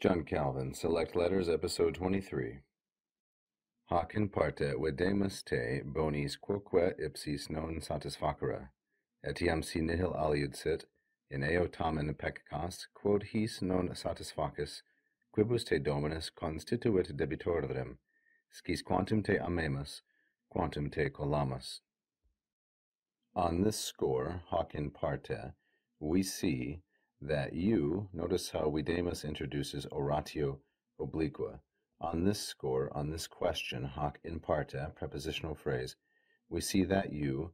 John Calvin, Select Letters, Episode 23. Hoc in parte videmus te bonis quoque ipsis non satisfacere, etiam si nihil aliud sit, in eo tamen peccas, quod his non satisfacis, quibus te dominus constituit debitorem, scis quantum te amemus, quantum te colamus. On this score, hoc in parte, we see that you, notice how Videmus introduces oratio obliqua. On this score, on this question, hoc in parte, prepositional phrase, we see that you,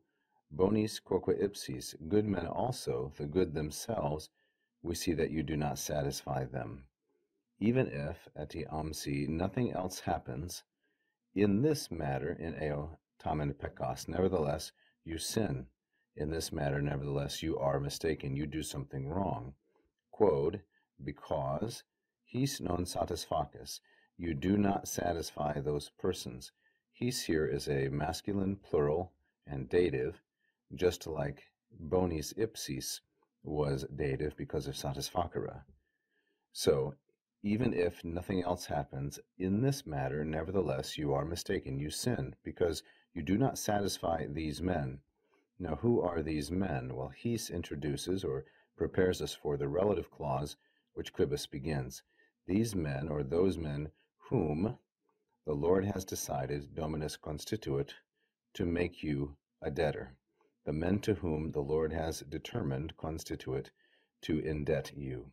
bonis quoque ipsis, good men also, the good themselves, we see that you do not satisfy them. Even if, etiam si, nothing else happens, in this matter, in eo tamen peccas, nevertheless, you sin. In this matter, nevertheless, you are mistaken. You do something wrong. Quod, because, his non satisfacis, you do not satisfy those persons. His here is a masculine plural and dative, just like bonis ipsis was dative because of satisfacere. So, even if nothing else happens, in this matter, nevertheless, you are mistaken. You sin because you do not satisfy these men. Now, who are these men? Well, His introduces or prepares us for the relative clause which Quibus begins. These men, or those men whom the Lord has decided, Dominus constituit, to make you a debtor. The men to whom the Lord has determined, constituit, to indebt you.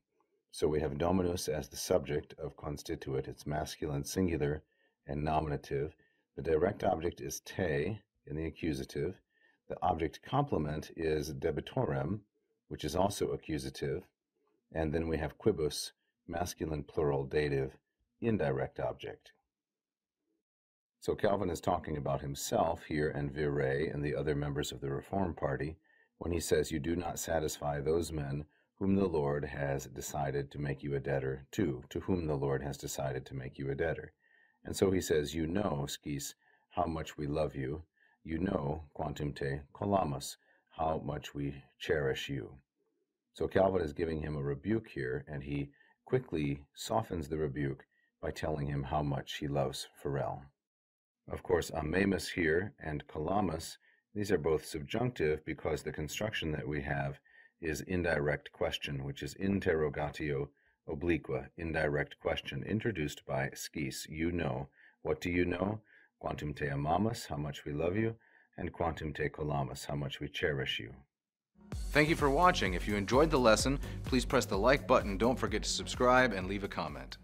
So we have Dominus as the subject of constituit, it's masculine singular and nominative. The direct object is te in the accusative. The object complement is debitorem, which is also accusative. And then we have quibus, masculine plural dative, indirect object. So Calvin is talking about himself here and Viret and the other members of the Reform Party when he says, You do not satisfy those men whom the Lord has decided to make you a debtor to, to whom the Lord has decided to make you a debtor. And so he says, You know, scis, how much we love you, you know, quantum te colamus, how much we cherish you. So Calvin is giving him a rebuke here, and he quickly softens the rebuke by telling him how much he loves Farel. Of course, amamus here and colamus, these are both subjunctive because the construction that we have is indirect question, which is interrogatio obliqua, indirect question, introduced by scis. You know. What do you know? Quantum te amamus, how much we love you, and quantum te colamus, how much we cherish you. Thank you for watching. If you enjoyed the lesson, please press the like button. Don't forget to subscribe and leave a comment.